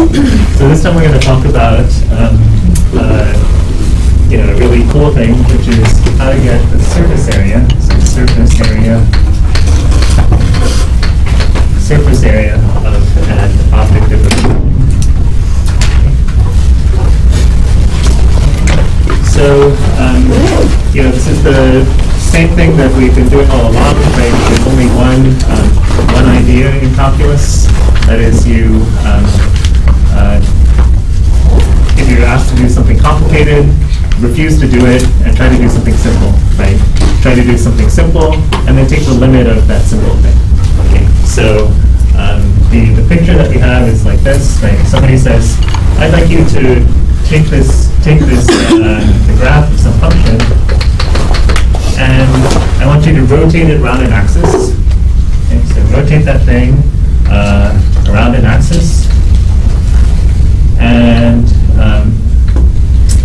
So this time we're going to talk about um, uh, you know a really cool thing, which is how to get the surface area. So surface area, surface area of an object of a So um, you know this is the same thing that we've been doing all along. Right? There's only one um, one idea in calculus. That is, you um, uh, if you're asked to do something complicated, refuse to do it and try to do something simple, right? Try to do something simple and then take the limit of that simple thing. Okay, so um, the, the picture that we have is like this, right? Somebody says, I'd like you to take this, take this, uh, the graph of some function, and I want you to rotate it around an axis. Okay, so rotate that thing uh, around an axis, and um,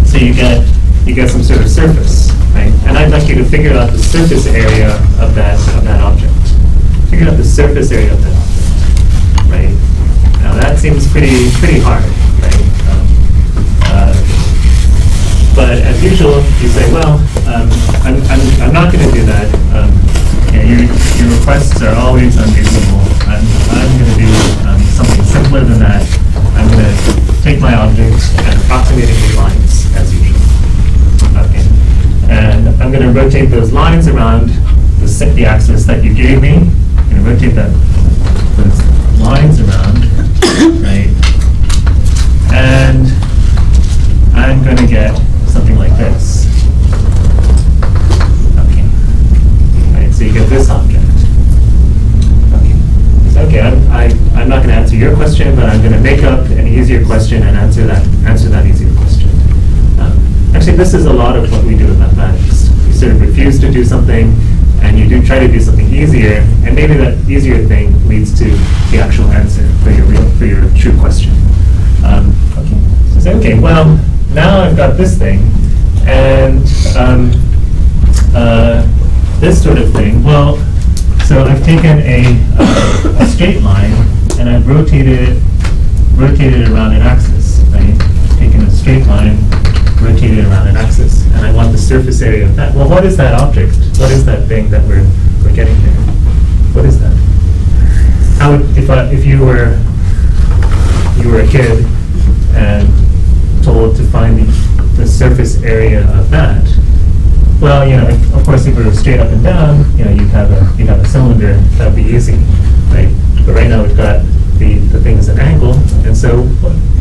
so you get you get some sort of surface, right? And I'd like you to figure out the surface area of that of that object. Figure out the surface area of that object, right? Now that seems pretty pretty hard, right? Um, uh, but as usual, you say, well, um, I'm, I'm, I'm not going to do that. Um, you your, your requests are always unreasonable. I'm, I'm going to do um, something simpler than that. I'm going to take my object and approximate it with lines, as usual. Okay. And I'm going to rotate those lines around the, the axis that you gave me. I'm going to rotate that, those lines around, right? And I'm going to get something like this. Okay. Right, so you get this object. Okay. I'm, I, I'm not going to answer your question, but I'm going to make up an easier question and answer that answer that easier question. Um, actually, this is a lot of what we do in mathematics. You sort of refuse to do something, and you do try to do something easier, and maybe that easier thing leads to the actual answer for your real for your true question. Um, okay. So say, okay, well, now I've got this thing, and um, uh, this sort of thing. Well, so I've taken a, a straight line and I've rotated it, rotated it around an axis. Right? I've taken a straight line, rotated it around an axis, and I want the surface area of that. Well, what is that object? What is that thing that we're we're getting there? What is that? How would, if I, if you were you were a kid and told to find the, the surface area of that, well, you know, of course, if it were straight up and down, you know, you'd have a you'd have a cylinder. That'd be easy, right? But right now we've got the the thing is an angle, and so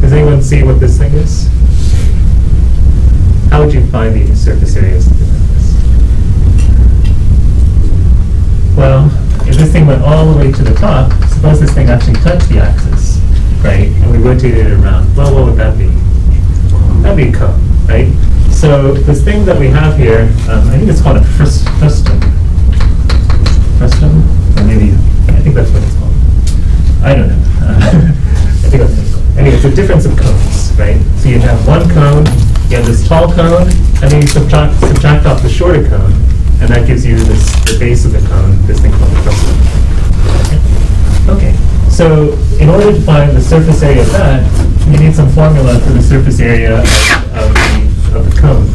does anyone see what this thing is? How would you find the surface area of this? Well, if this thing went all the way to the top, suppose this thing actually touched the axis, right? And we rotated it around. Well, what would that be? That'd be a cone, right? So this thing that we have here, um, I think it's called a frus- frustum. Or maybe, I think that's what it's called. I don't know. I think that's what it's called. Anyway, it's a difference of cones, right? So you have one cone, you have this tall cone, and then you subtract, subtract off the shorter cone, and that gives you this, the base of the cone, this thing called the frustum. Okay, so in order to find the surface area of that, you need some formula for the surface area of, the, cone.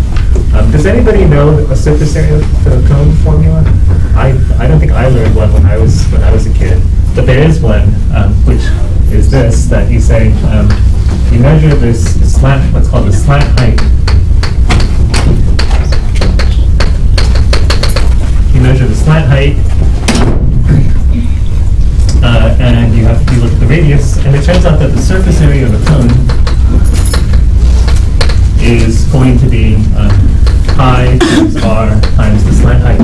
Um, does anybody know a surface area of the cone formula? I, I don't think I learned one when I was when I was a kid, but there is one, um, which is this that you say um, you measure this slant, what's called the slant height. You measure the slant height uh, and you have you look at the radius, and it turns out that the surface area of a cone is going to be um, pi times r times the slant height.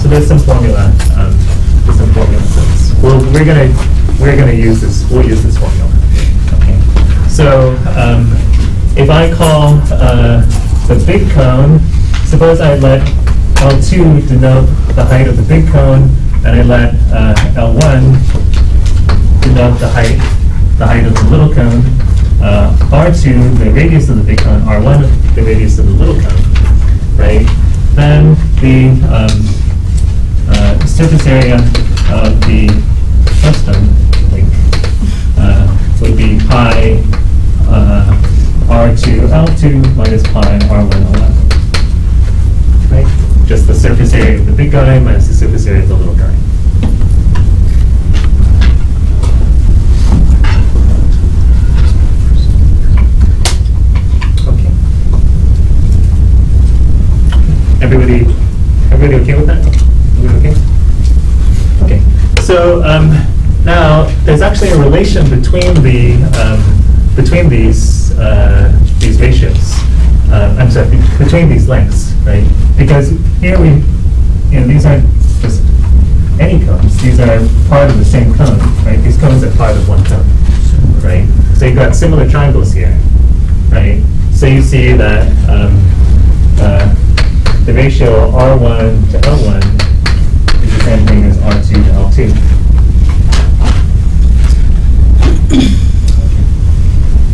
So there's some formula. Um, there's some formula we're gonna we're gonna use this. We'll use this formula. Okay. So um, if I call uh, the big cone, suppose I let L2 denote the height of the big cone, and I let uh, L1 denote the height, the height of the little cone uh, R2, the radius of the big cone, R1, the radius of the little cone, right? Then the um, uh, surface area of the system uh, would be pi uh, R2 L2 minus pi R1 L1, right? Just the surface area of the big guy minus the surface area of the little guy. Everybody okay with that? Everybody okay? Okay. So um, now there's actually a relation between the um, between these uh, these ratios. Um, I'm sorry, between these lengths, right? Because here we, you know, these aren't just any cones. These are part of the same cone, right? These cones are part of one cone, right? So you've got similar triangles here, right? So you see that um, uh, the ratio R1 to L1 is the same thing as R2 to L2.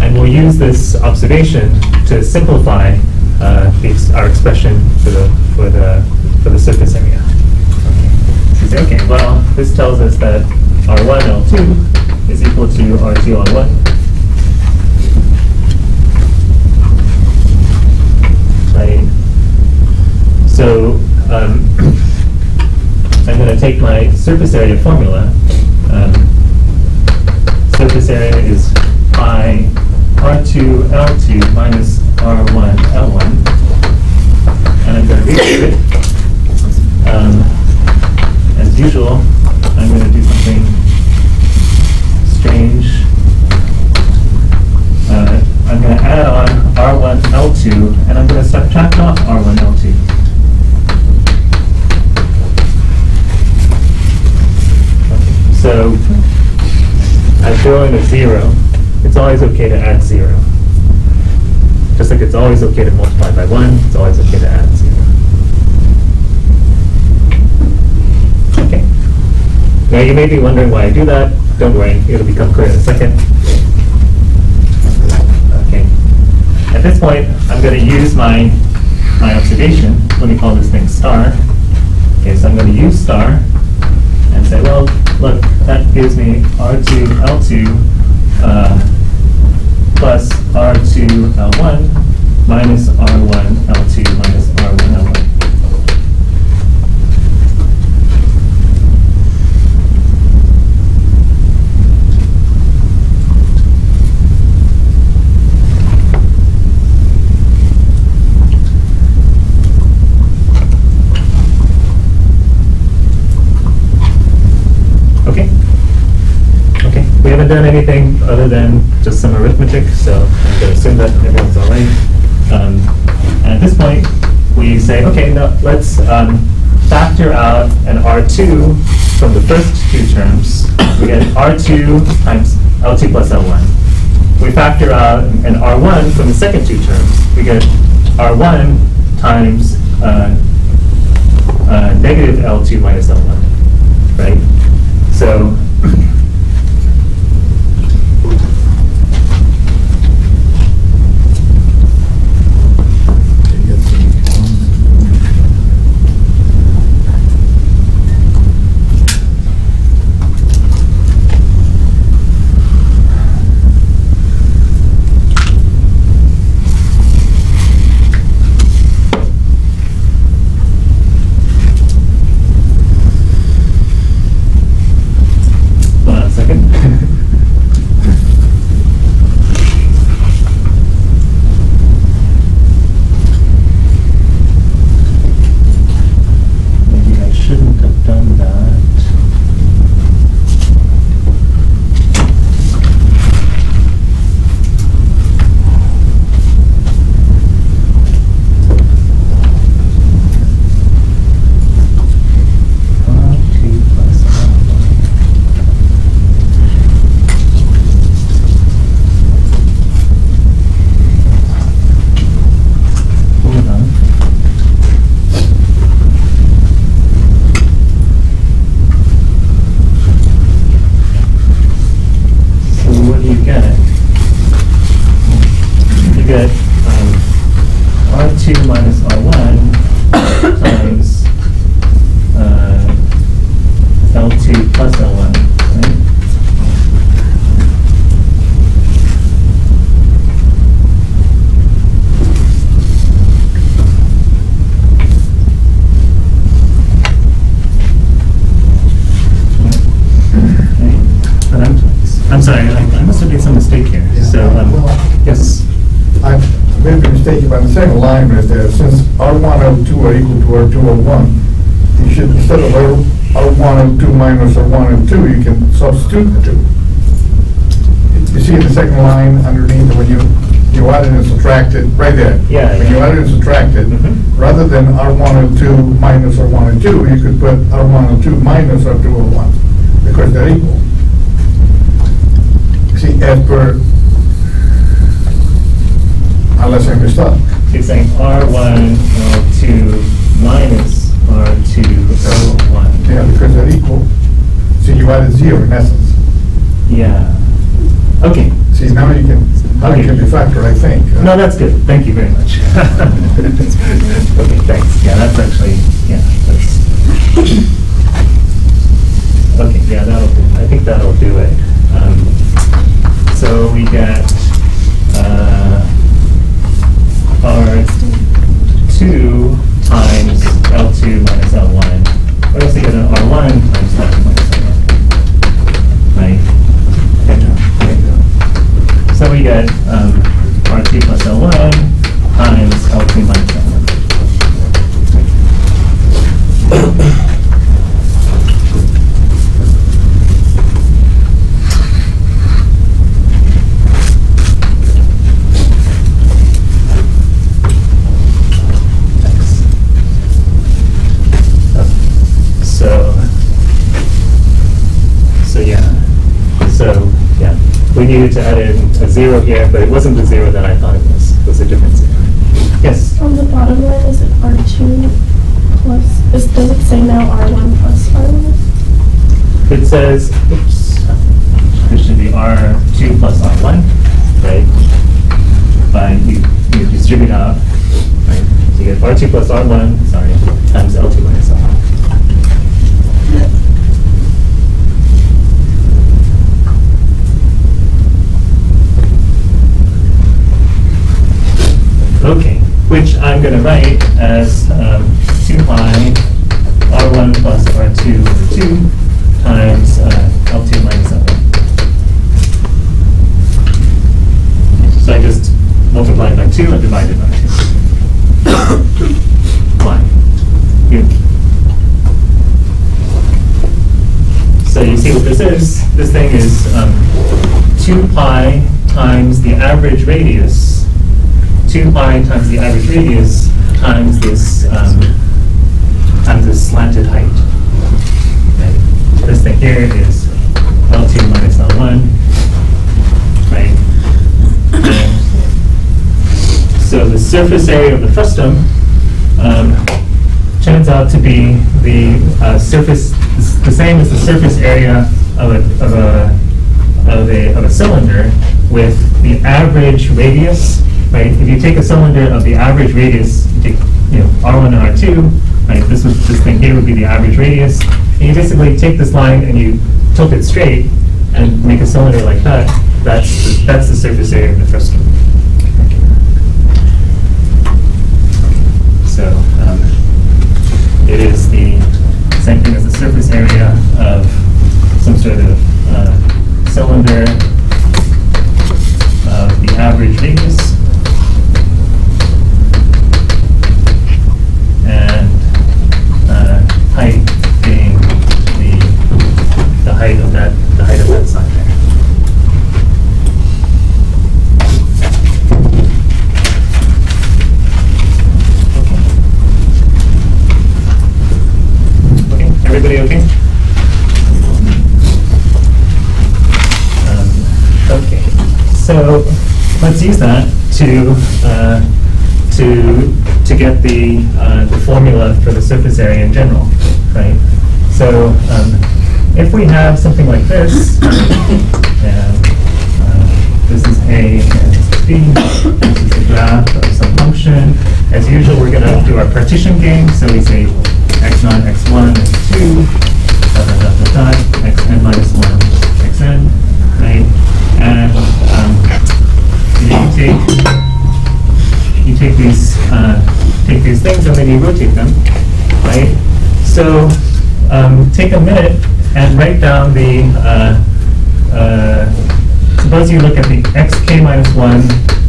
And we'll use this observation to simplify uh, our expression for the, for the, for the surface area. Okay. So say, okay, well, this tells us that R1 L2 is equal to R2 L1. Right? So um, I'm going to take my surface area formula. Um, surface area is pi R2 L2 minus R1 L1. And I'm going to rewrite it. Um, as usual, I'm going to do something strange. Uh, I'm going to add on R1 L2, and I'm going to subtract off R1 L2. So I throw a zero, it's always okay to add zero. Just like it's always okay to multiply by one, it's always okay to add zero. Okay. Now you may be wondering why I do that. Don't worry, it'll become clear in a second. Okay. At this point, I'm going to use my, my observation. Let me call this thing star. Okay, so I'm going to use star and say, well, look, that gives me R2 L2 uh, plus R2 L1 minus R1 L2 minus R1 L1. Okay? Okay, we haven't done anything other than just some arithmetic, so I'm going to assume that everyone's all right. Um, and at this point, we say, okay, now let's um, factor out an R2 from the first two terms. We get R2 times L2 plus L1. We factor out an R1 from the second two terms. We get R1 times uh, uh, negative L2 minus L1, right? So two are equal to R two, R one, you should, instead of R, R one, R two minus R one, R two, you can substitute the two. You see in the second line underneath, when you, you added and subtracted, right there. Yeah, When you added and subtracted, Mhm. rather than R one, R two minus R one, R two, you could put R one, R two minus R two, R one, because they're equal. See, as per, unless I messed up. you're saying R1, L2 minus R2, L1. Yeah, because they're equal. See, you added zero in essence. Yeah. Okay. See, now you can, now it can be factored, I think. No, that's good. Thank you very much. Okay, thanks. Yeah, that's actually, yeah, that's. Okay, yeah, that'll, do. I think that'll do it. Um, So we got, uh, R2 times L2 minus L1. What else we get an R1 times L2 minus L1? Right? So we get um, R2 plus L1 times L2 minus L1. we needed to add in a zero here, but it wasn't the zero that I thought it was. It was a different zero. Yes? On the bottom line, is it R2 plus, is, does it say now R1 plus R1? It says, oops, it should be R2 plus R1, right? But you, you distribute out, right? So you get R2 plus R1, sorry, times L2 minus R1. Okay, which I'm gonna write as um, two pi R1 plus R2 over 2 times uh, L2 minus L1. So I just multiplied by 2 and divided by 2. Fine. Good. So you see what this is? This thing is um, 2 pi times the average radius 2 pi times the average radius times this, um, times this slanted height. Okay. This thing here is L2 minus L1, right? So the surface area of the frustum um, turns out to be the uh, surface, the same as the surface area of a, of a, of a, of a cylinder with the average radius, right? If you take a cylinder of the average radius, you take, you know, R1 and R2, right? This was, this thing here would be the average radius. And you basically take this line and you tilt it straight and make a cylinder like that. That's, the- that's the surface area of the frustum. So, um, it is the same thing as the surface area of some sort of uh, cylinder of the average radius. And uh, height being the, the height of that, the height of that side there. Okay, everybody okay? Um, Okay, so let's use that to, uh, to, to get the, uh, the formula for the surface area in general, right? So um, if we have something like this, and uh, this is A and this is B, this is the graph of some function. As usual, we're going to do our partition game, so we say x0, x1, x2, dot, dot, dot, dot, dot, xn minus 1, xn, right? And um, you take, you take these, uh, take these things and then you rotate them, right? So um, take a minute and write down the, uh, uh, suppose you look at the xk minus one,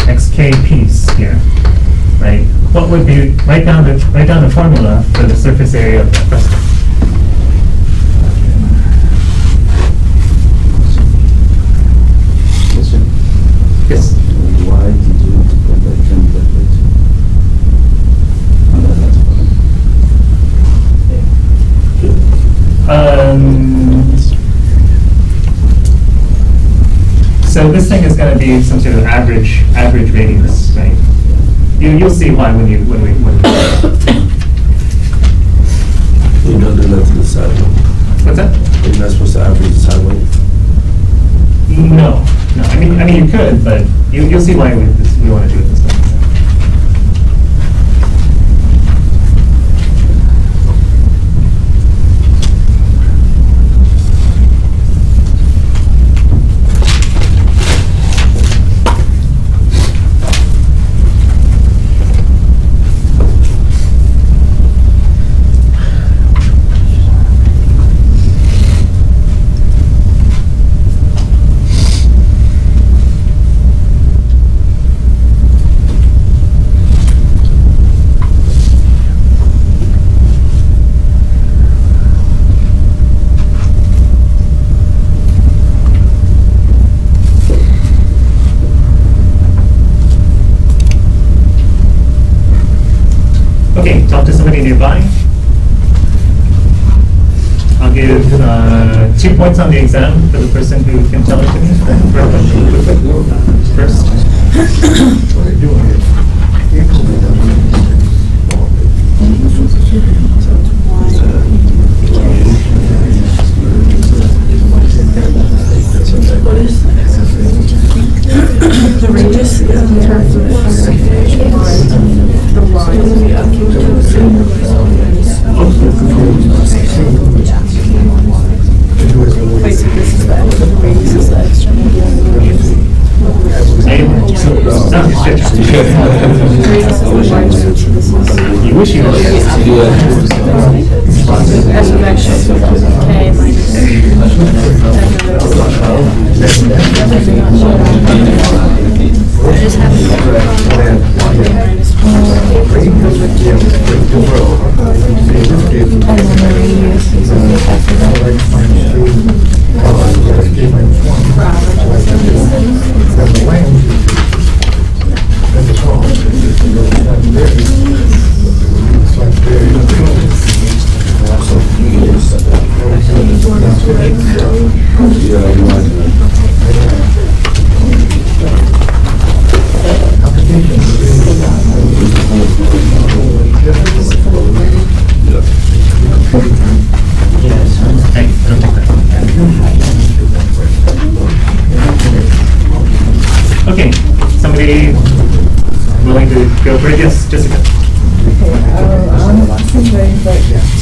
xk piece here, right? What would be, write down the, write down the formula for the surface area of vector. Listen, Yes. why did you put that template? Oh, that's Um, so this thing is going to be some sort of average, average radius, right? You, you'll see why when you, when we, when we, You don't do that to the sidewalk. what's that? You're not supposed to average the side sidewalk. No, no, I mean, I mean, you could, but you, you'll see why we, we want to do it this way. Okay, talk to somebody nearby. I'll give uh, two points on the exam for the person who can tell it to me. First. is. You wish you Yeah, you want.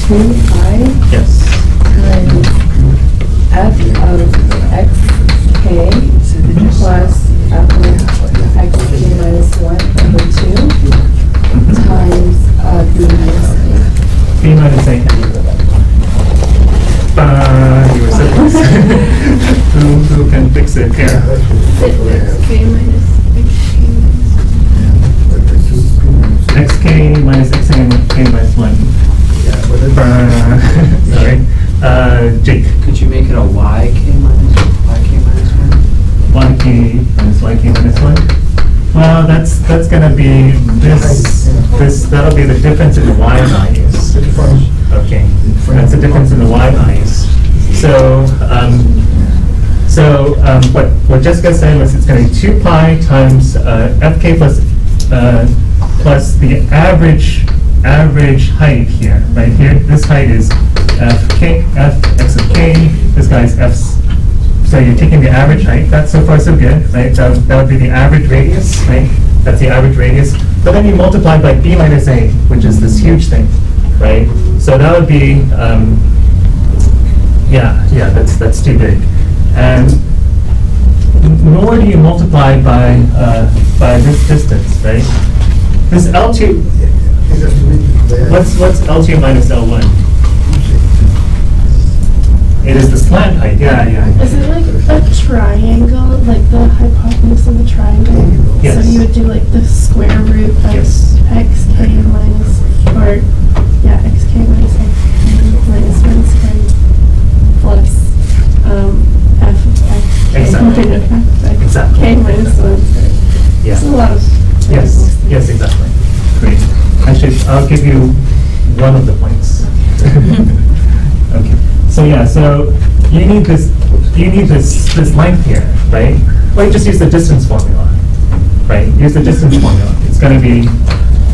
Two that's gonna be this, this, that'll be the difference in the y values. Okay, that's the difference in the y values. So, um, so, um, what, what Jessica said was it's gonna be two pi times, uh, fk plus, uh, plus the average, average height here, right here, this height is fk, f x of k, this guy's f's. So you're taking the average height, that's so far so good, right? That, that would be the average radius, right? That's the average radius. But then you multiply by b minus a, which is this huge thing, right? So that would be, um, yeah, yeah, that's, that's too big. And nor do you multiply by, uh, by this distance, right? This L2, what's, what's L2 minus L1? It is the slant height, yeah, yeah. Is it like a triangle, like the hypotenuse of a triangle? Yes. So you would do like the square root of Yes. xk minus, or, yeah, xk minus x minus one squared plus, um, f of x. Exactly. F of x, Exactly. k minus one squared. Yeah. A lot of. Yes, yes, exactly. Great. Actually, I'll give you one of the points. Okay, so yeah, so you need this, you need this, this length here, right? Well, you just use the distance formula, right? Use the distance formula. It's gonna be,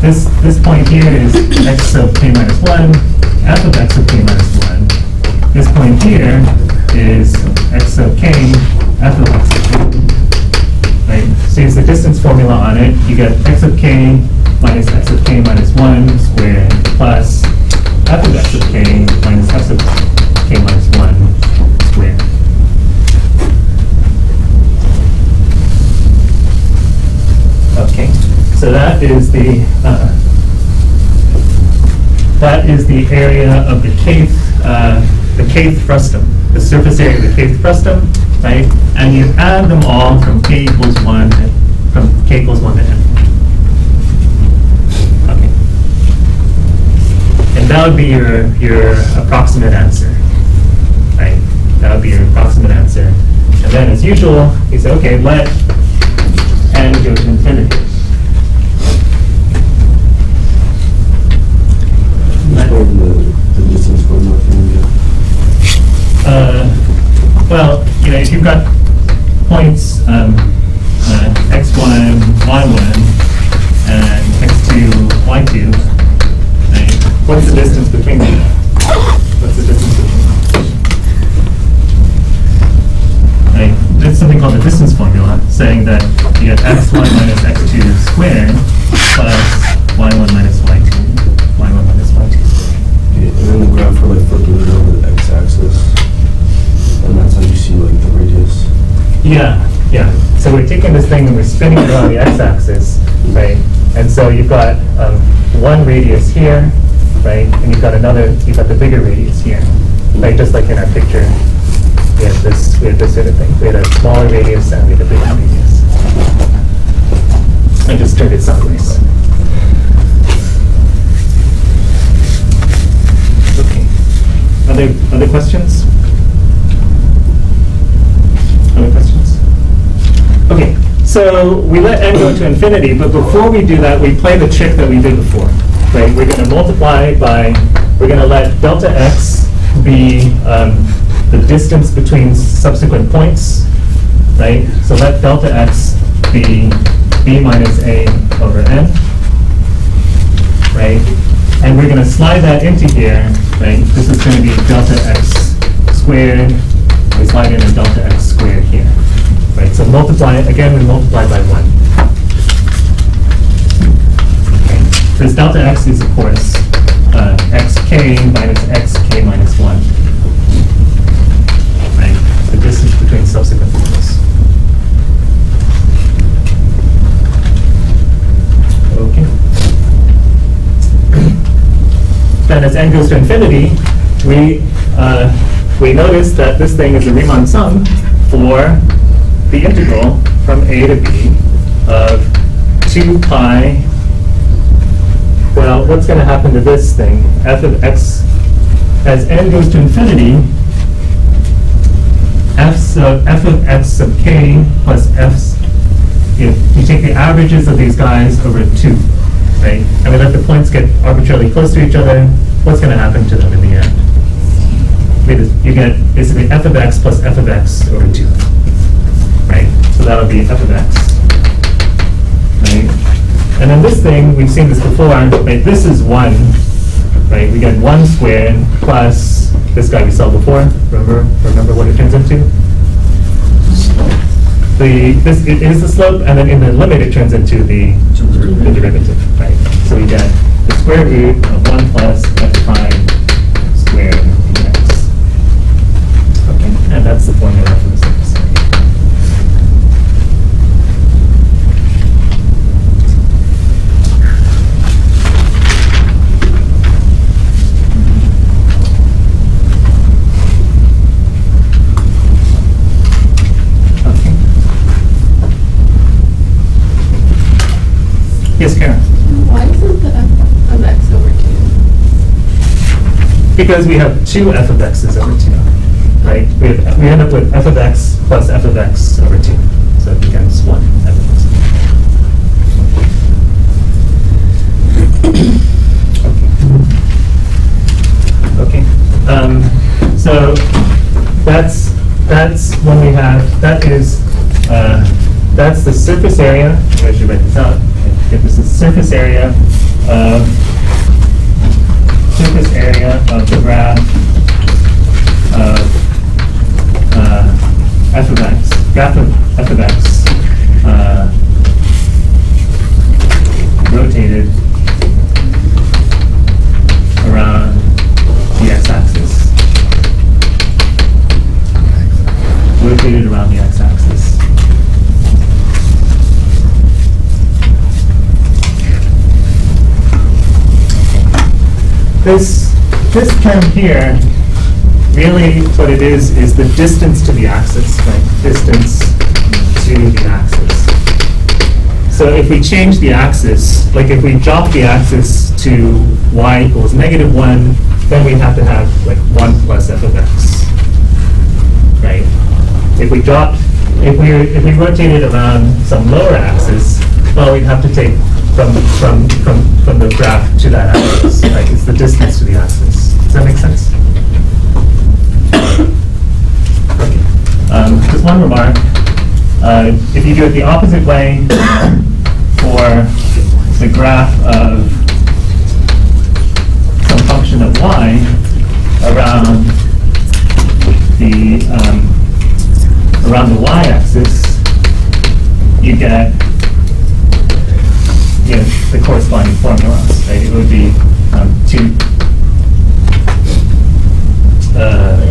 this, this point here is x of k minus one, f of x of k minus one. This point here is x of k, f of x of k right? So use the distance formula on it, you get x of k minus x of k minus 1 squared plus f of x of k minus f of k minus 1 squared. Okay, so that is the, uh, that is the area of the kth, uh, the kth frustum, the surface area of the kth frustum, right? And you add them all from k equals 1, from k equals 1 to n. Okay. And that would be your, your approximate answer, right? That would be your approximate answer. And then, as usual, you say, okay, let n go to infinity. Explain the, the distance from nothing, yeah. Uh, well, you know, if you've got points, um, uh, x1, y1, and x2, y2, right? What's the distance between them? What's the distance between them? Right? There's something called the distance formula, saying that you get x1 minus x2 squared plus y1 minus y2, y1 minus y2 squared. Okay, And then the graph for like flipping it over the x-axis. And that's how you see like the radius. Yeah, yeah. So we're taking this thing and we're spinning it around the x-axis, right? And so you've got um, one radius here, right? And you've got another, you've got the bigger radius here, right? Just like in our picture. We had this, we had this sort of thing. We had a smaller radius and we had a bigger radius. I just turned it sideways. Okay. Other, other questions? Other questions? Okay, so we let n go to infinity, but before we do that, we play the trick that we did before, right? We're going to multiply by, we're going to let delta x be um, the distance between subsequent points, right? So let delta x be b minus a over n, right? And we're going to slide that into here, right? This is going to be delta x squared. We slide in a delta x squared here, right? So multiply, again, we multiply by 1. This delta x is, of course, uh, xk minus xk minus 1. Right? The distance between subsequent points. Okay. Then as n goes to infinity, we, uh, we notice that this thing is a Riemann sum for the integral from a to b of 2 pi, well, what's going to happen to this thing? f of x, as n goes to infinity, f sub, f of x sub k plus f, if you take the averages of these guys over 2, right? And we let the points get arbitrarily close to each other, what's going to happen to them in the end? You get basically f of x plus f of x over 2, right? So that'll be f of x, right? And then this thing, we've seen this before, right? This is 1, right? We get 1 squared plus this guy we saw before. Remember, remember what it turns into? The, this, it is the slope, and then in the limit, it turns into the, the derivative, right? So we get the square root of 1 plus f prime squared dx. Okay, and that's the formula for this episode. Okay. Because we have two f of x's over 2, right? We, have, we end up with f of x plus f of x over 2. So it becomes 1 f of x. Okay. Um, so that's that's when we have that is uh, that's the surface area. I should write this out. If this is surface area of surface area of the graph of uh, f of x, graph of f of x uh, rotated around the x-axis. Rotated This, this term here, really what it is, is the distance to the axis, right? Distance to the axis. So if we change the axis, like if we drop the axis to y equals negative 1, then we have to have like 1 plus f of x, right? If we dropped, if we, if we rotated around some lower axis, well, we'd have to take from, from, from, from the graph to that axis, right? It's the distance to the axis. Does that make sense? Okay. Um, just one remark. Uh, if you do it the opposite way for the graph of some function of y around the um, around the y-axis, you get you know, the corresponding formulas. Right? It would be um, two. Uh,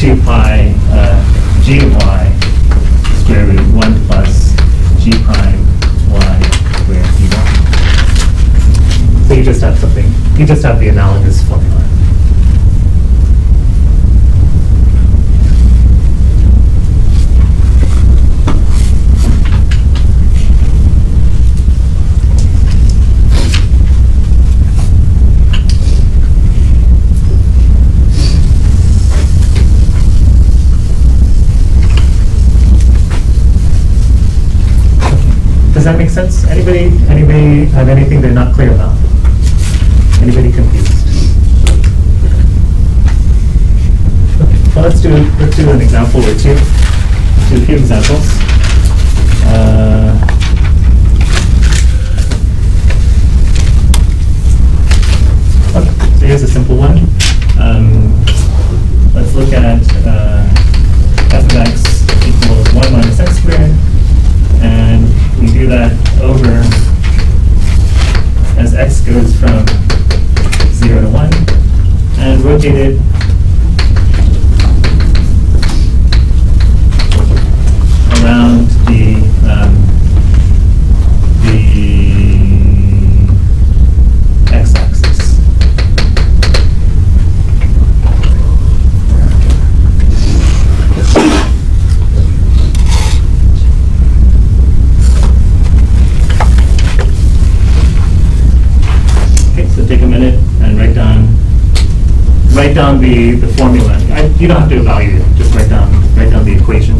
2 pi uh, gy square root 1 plus g prime y squared d1. So you just have something, you just have the analogous formula. That make sense? Anybody, anybody have anything they're not clear about? Anybody confused? Well, let's do, let's do an example or two. Let's do a few examples. Uh, Okay, so here's a simple one. Um, Let's look at uh, f of x equals 1 minus x squared we do that over as x goes from 0 to 1, and rotate it down the, the formula. I, you don't have to evaluate just write down, write down the equation.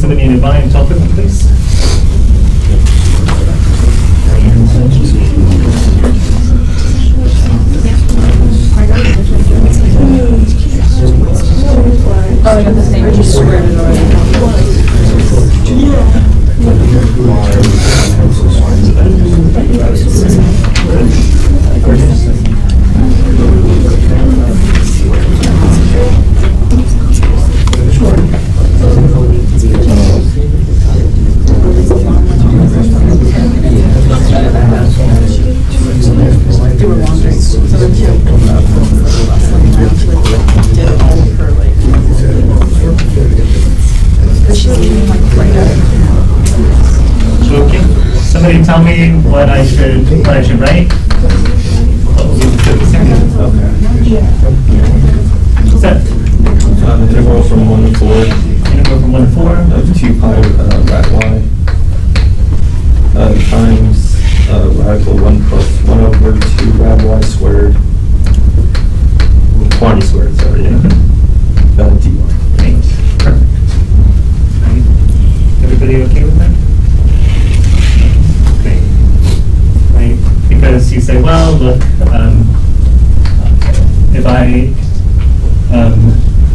Somebody nearby and talk with them, please. What I should, what I should write. What will be the sentence? What's that? Um, integral from one to four Integral from one to four? of two pi uh, rad y uh, times uh, radical one plus one over two rad y squared. Quantity squared, sorry, yeah. Uh, dy. Great, perfect. Right. Everybody okay with that? Great. Right, because you say, well, look, um, if I, um,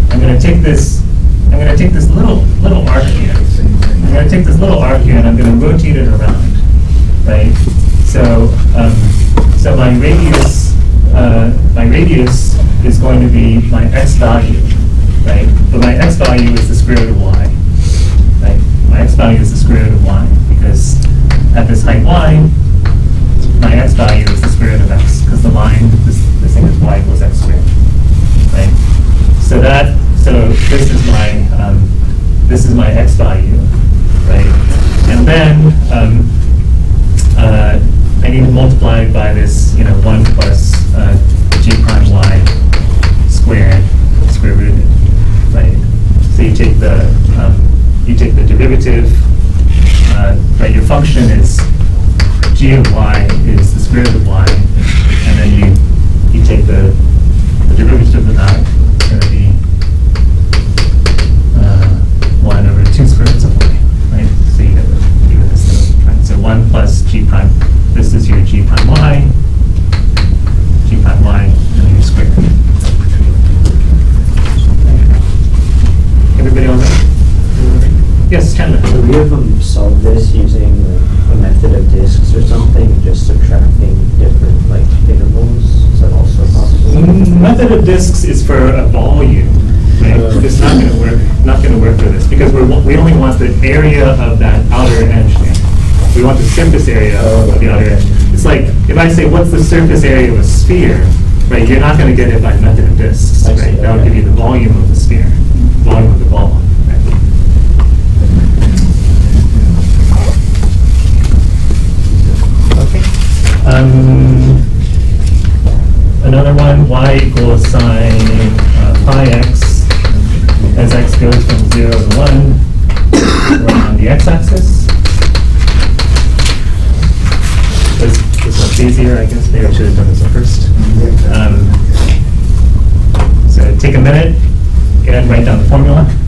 I'm gonna take this, I'm gonna take this little, little arc here. I'm gonna take this little arc here and I'm gonna rotate it around, right? So, um, so my radius, uh, my radius is going to be my x value, right? But my x value is the square root of y, right? My x value is the square root of y, because at this height y, my x value is the square root of x, because the line, this, this thing is y equals x squared, right? So that, so this is my, um, this is my x value, right? And then, um, uh, I need to multiply by this, you know, one plus, uh, g prime y squared, square rooted, right? So you take the, um, you take the derivative, uh, right, your function is root of y, and then you, you take the, the derivative of that, it's gonna be, uh, one over two square roots of y, right? So you get, the- you get this thing, right? So one plus g prime, this is your g prime y, g prime y, and then your square. Everybody on that? Yes, Chandler? Could we have um, solved this using like, a method of disks or something, just subtracting different like intervals? Is that also possible? Mm, Method of disks is for a volume, right? Uh. It's not gonna work, not gonna work for this, because we're, wa- we only want the area of that outer edge there. We want the surface area of the outer edge. It's like, if I say, what's the surface area of a sphere, right, you're not gonna get it by method of disks, right? That would okay. give you the volume of the sphere, volume of the ball, right? Okay. Um, Another one, y equals sine uh, pi x, as x goes from 0 to 1, we're on the x-axis. This this one's easier, I guess, maybe I should have done this one first. Um, So take a minute and write down the formula.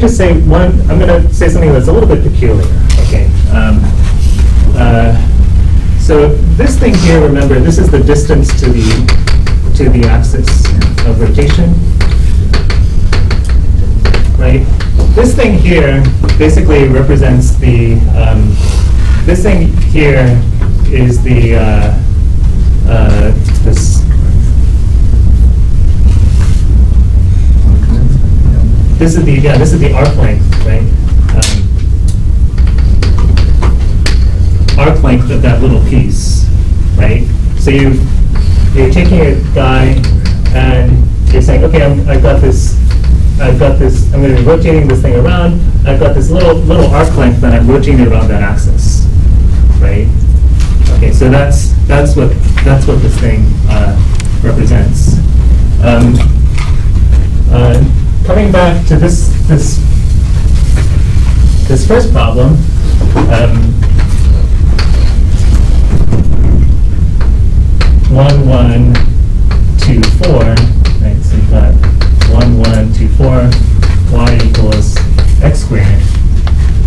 Just say one, I'm gonna say something that's a little bit peculiar, okay? Um, uh, So this thing here, remember, this is the distance to the, to the axis of rotation. Right? This thing here basically represents the, um, this thing here is the, uh, uh, this, this is the, yeah, this is the arc length, right? Um, arc length of that little piece, right? So you, you're taking a guy and you're saying, okay, I'm, I've got this, I've got this, I'm gonna be rotating this thing around, I've got this little, little arc length that I'm rotating around that axis, right? Okay, so that's, that's what, that's what this thing, uh, represents. Um, uh, coming back to this, this, this first problem, um, one, one, two, four, right, so you've got one, one, two, four, y equals x squared,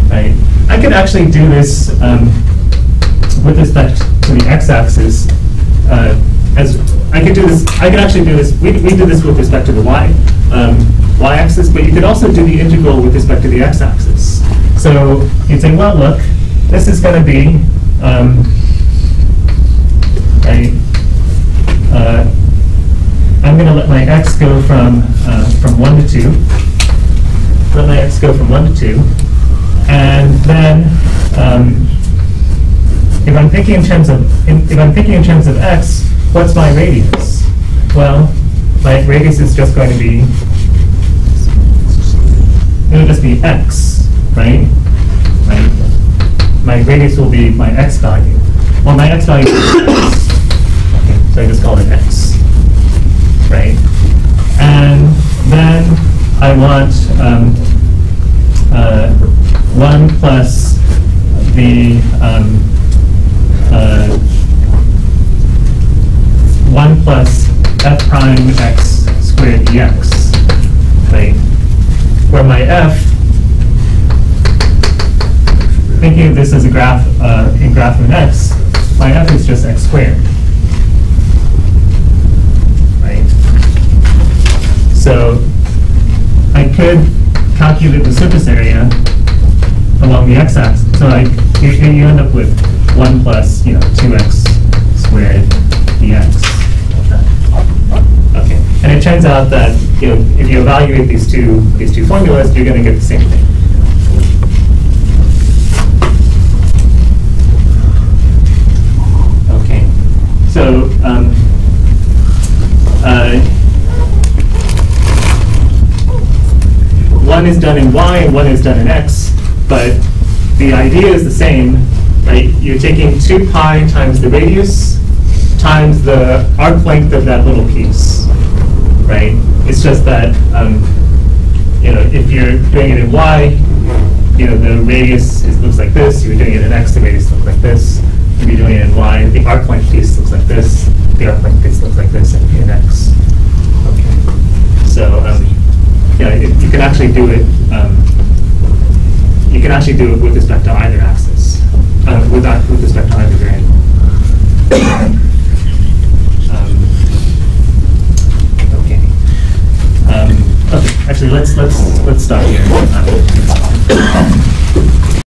right? I could actually do this, um, with respect to the x-axis, uh, as, I could do this, I could actually do this, we, we did this with respect to the y, um, y-axis, but you could also do the integral with respect to the x-axis. So you'd say, well, look, this is gonna be, um, uh, I'm gonna let my x go from, uh, from one to two, let my x go from one to two, and then, um, if I'm thinking in terms of, if I'm thinking in terms of x, what's my radius? Well, my radius is just going to be, it'll just be x, right? Right? My radius will be my x value. Well, my x value is x. Okay, so I just call it x, right? And then I want um, uh, 1 plus the um, uh, 1 plus f prime x squared dx, right? Where my f, thinking of this as a graph, uh, a graph of an x, my f is just x squared. Right? So I could calculate the surface area along the x-axis. So I, you, you end up with 1 plus, you know, 2x squared dx. And it turns out that, you know, if you evaluate these two, these two formulas, you're going to get the same thing. Okay, so, um, uh, one is done in y and one is done in x, but the idea is the same, right? You're taking 2 pi times the radius times the arc length of that little piece, right? It's just that, um, you know, if you're doing it in y, you know, the radius is, looks like this. You're doing it in x, the radius looks like this. If you're doing it in y, the arc length piece looks like this. The arc length piece looks like this in, in x. Okay. So, um, yeah, it, you can actually do it. Um, you can actually do it with respect to either axis, uh, with, with respect to either variable. Um, Okay. Um, Okay, actually, let's, let's, let's stop here.